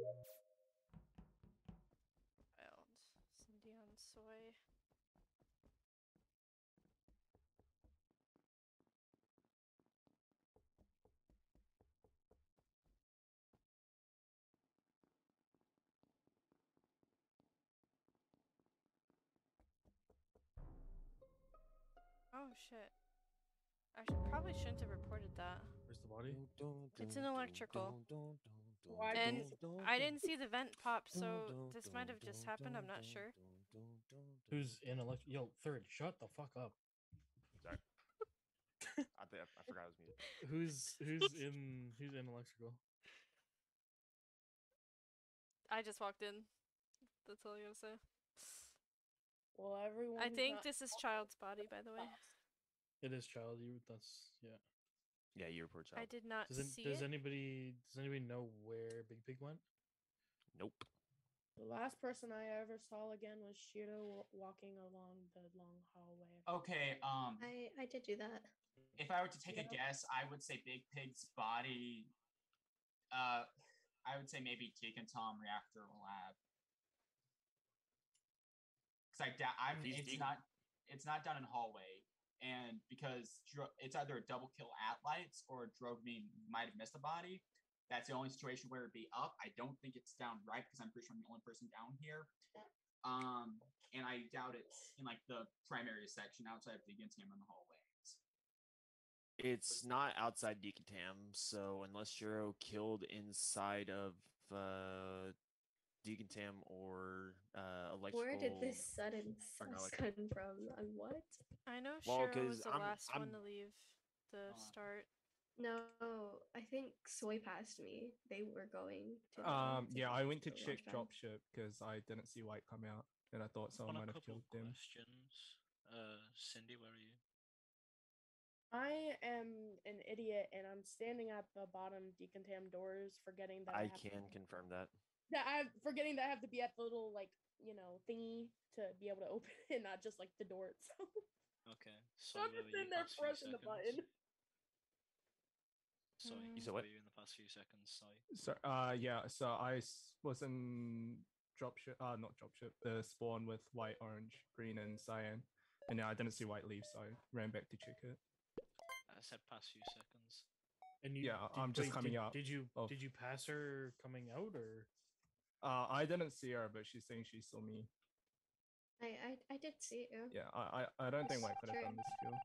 Wild. Cindy on soy. Oh shit. I should, probably shouldn't have reported that. Where's the body? It's an electrical. Why And I didn't see the vent pop, so this might have just happened. I'm not sure. Who's in elect? Yo, third, shut the fuck up. Sorry. I, thi- I forgot I was muted. Who's who's in who's in electrical? I just walked in. That's all I gotta say. Well, everyone. I think this is child's body, by the way. It is child. You that's yeah. Yeah, you report child. I did not Does, an- see does it. anybody does anybody know where Big Pig went? Nope. The last person I ever saw again was Shiro walking along the long hallway. Okay, um, I I did do that. if I were to take a guess, I would say Big Pig's body. Uh, I would say maybe Jake and Tom Reactor Lab. Because I doubt I'm. he's It's Deacon- not. It's not done in hallway, and because dro- it's either a double kill at lights or Drogme might have missed a body. That's the only situation where it'd be up. I don't think it's down right because I'm pretty sure I'm the only person down here. Um, and I doubt it's in like the primary section outside of the Gintium in the hallways. It's not outside Decontam, so unless Shiro killed inside of uh, Decontam or uh, electrical. Where did this sudden sus come from? Uh, what? I know Well, Shiro was 'cause the I'm- last one I'm- to leave the Uh, start. No, I think Soy passed me. They were going to. Um, to yeah, I went to check launch pad. dropship because I didn't see White come out, and I thought someone On might have killed them. questions. Uh, Cindy, where are you? I am an idiot and I'm standing at the bottom decontam doors, forgetting that I, I have can to, confirm that. that I'm forgetting that I have to be at the little like you know thingy to be able to open it, not just like the door itself. Okay. so So I'm just sitting there pressing the button. Sorry, Mm. You said what? you in the past few seconds? Sorry. So, uh, yeah, so I was in dropship, uh, not dropship, the spawn with white, orange, green, and cyan, and then I didn't see white leave, so I ran back to check it. I said past few seconds. And you, Yeah, I'm just coming did, out Did you of- did you pass her coming out or? Uh, I didn't see her, but she's saying she saw me. I, I I did see you. Yeah, I I, I don't think White could have done this kill.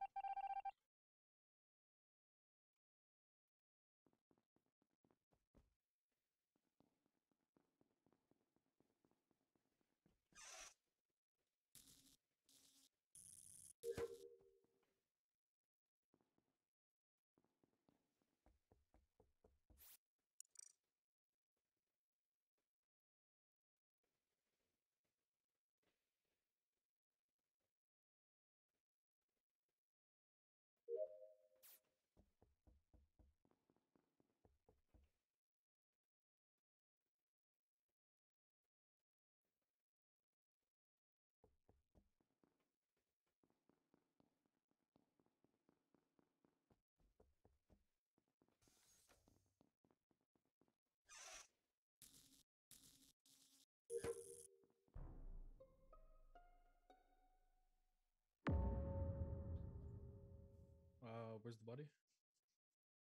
Where's the body?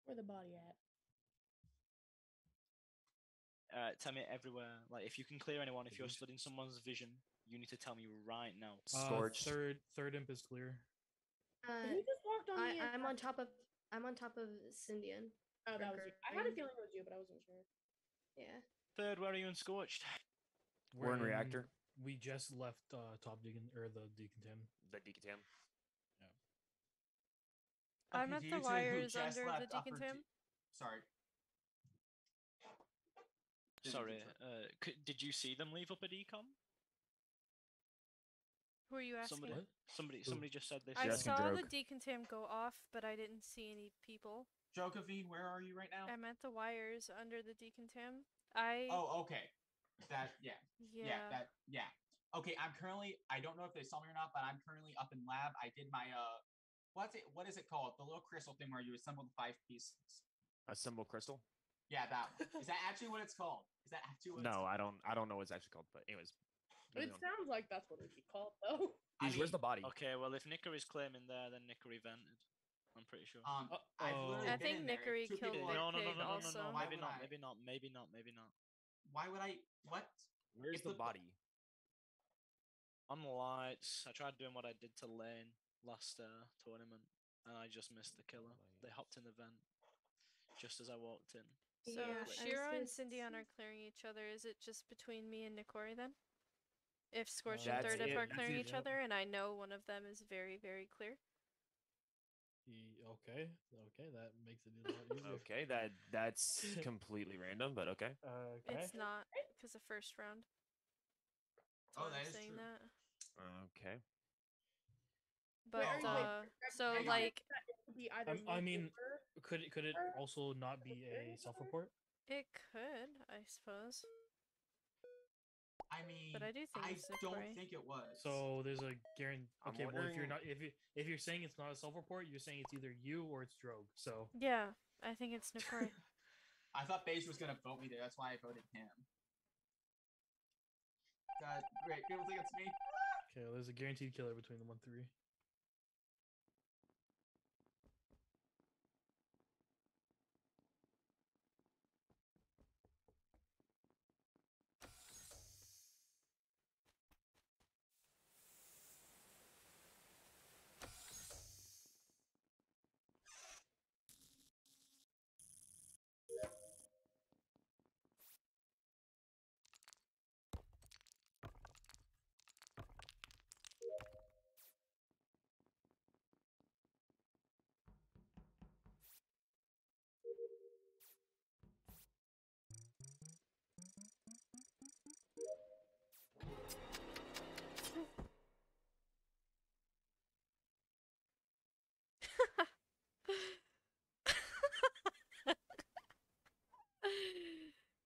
Where the body at? Uh, tell me everywhere. Like, if you can clear anyone, if you're Mhm. stood in someone's vision, you need to tell me right now. Uh, Scorched. third third imp is clear. Uh, Who just walked on I me? I'm on top of I'm on top of Cindian. Oh, that was you. I had a Green. feeling it was you, but I wasn't sure. Yeah. Third, where are you in Scorched? We're in reactor. We just left uh, top deacon or the decontam. The Decontam. I'm Okay, at the you two who wires under the left upper decontam. Sorry. Did Sorry. Uh, c- did you see them leave up at ecom? Who are you asking? Somebody, What? somebody, somebody just said they. I saw Jessica saw them. the Droke. decontam go off, but I didn't see any people. Drogavine, where are you right now? I'm at the wires under the decontam. I Oh, okay. That yeah. yeah. Yeah, that yeah. Okay, I'm currently I don't know if they saw me or not, but I'm currently up in lab. I did my uh what's it what is it called? The little crystal thing where you assemble the five pieces. A symbol crystal. Yeah, that one. Is that actually what it's called? Is that actually what No, called? I don't. I don't know what it's actually called. But anyways, It on. sounds like that's what it'd be called, though. I Deej, where's the body? Okay, well if Nickery's claiming there, then Nickery vented. I'm pretty sure. Um, I've I think. Nickery killed people Big went- no, no, no, no, no, no, also. no. Maybe not. I- Maybe not. Maybe not. Maybe not. Why would I? What? Where's the the- body? On the lights, I tried doing what I did to Lane last uh, tournament, and I just missed the killer. They hopped in the vent just as I walked in. So Yeah, Shiro and Cindion say- are clearing each other. Is it just between me and Nikori then? If Scorch Uh, and Third it, are clearing it, each yep. other, and I know one of them is very, very clear. Ye- Okay, okay, that makes it a lot easier. Okay, that that's completely random, but okay. Uh, okay. It's not because the first round. That's Oh, why that saying true. that. Okay. But are you- uh, so hang like It be either Um, I mean- Could it could it also not be a self-report? it could, I suppose. I mean, But I do think I don't Nikori. think it was. So there's a guarantee. Okay, well if you're not if you if you're saying it's not a self-report, you're saying it's either you or it's Drogue. So Yeah, I think it's Nikori. I thought Beige was gonna vote me there. That's why I voted him. God, great. People think it's me. okay, well, there's a guaranteed killer between the one three.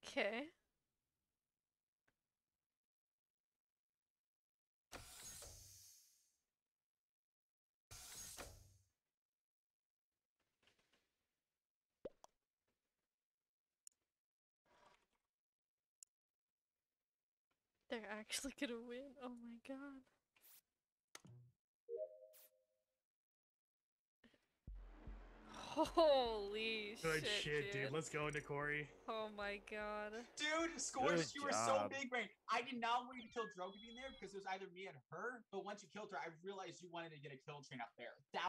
Okay. They're actually gonna win. Oh my god. Holy Good shit, shit, dude. Let's go, into Corey. Oh my god. Dude, Scorch, Good you were so big brain. I did not want you to kill Drogon in there because it was either me and her. But once you killed her, I realized you wanted to get a kill train up there. That